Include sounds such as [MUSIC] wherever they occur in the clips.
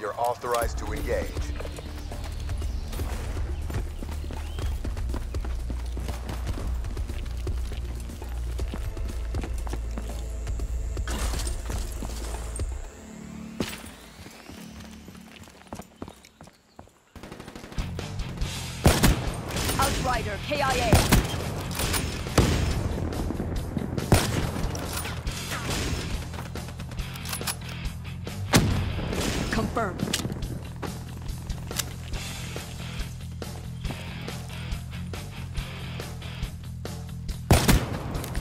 You're authorized to engage. Outrider, KIA. Confirmed.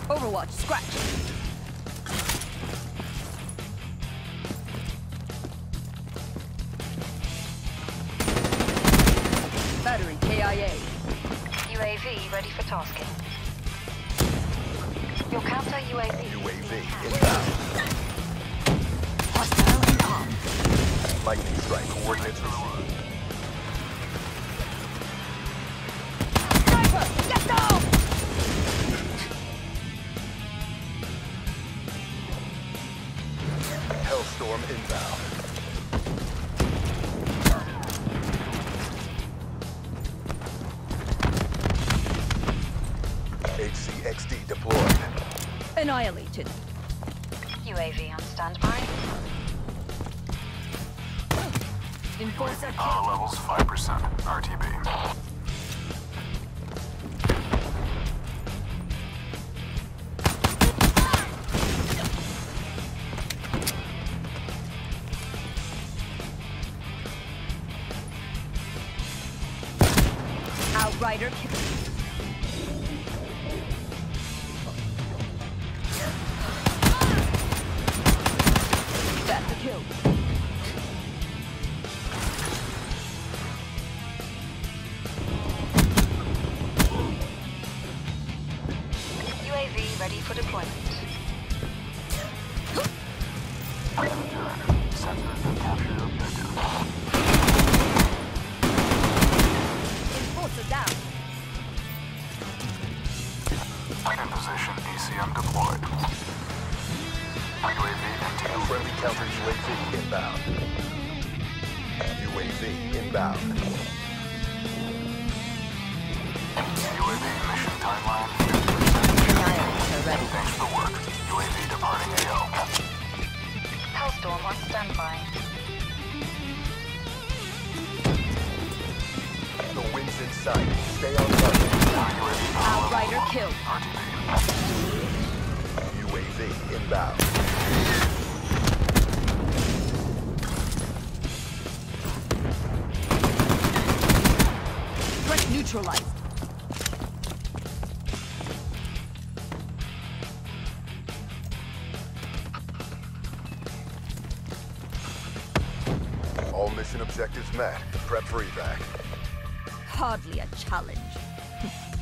Overwatch, scratch. Battery, KIA. UAV ready for tasking. Your counter UAV. UAV inbound. Lightning strike coordinates received. Sniper, get down! Hellstorm inbound. HCXD deployed. Annihilated. UAV on standby. Enforcer kill. levels 5%. RTB. Outrider. That's a kill. Ready for deployment. Sensors and capture objective. Enforcer down. In position. ECM deployed. UAV NTO. Friendly counter UAV inbound. UAV inbound. UAV mission Hellstorm on standby. The wind's in sight. Stay on target. Outrider kill. RTB. UAV inbound. Threat neutralized. All mission objectives met. Prep for evac. Hardly a challenge. [LAUGHS]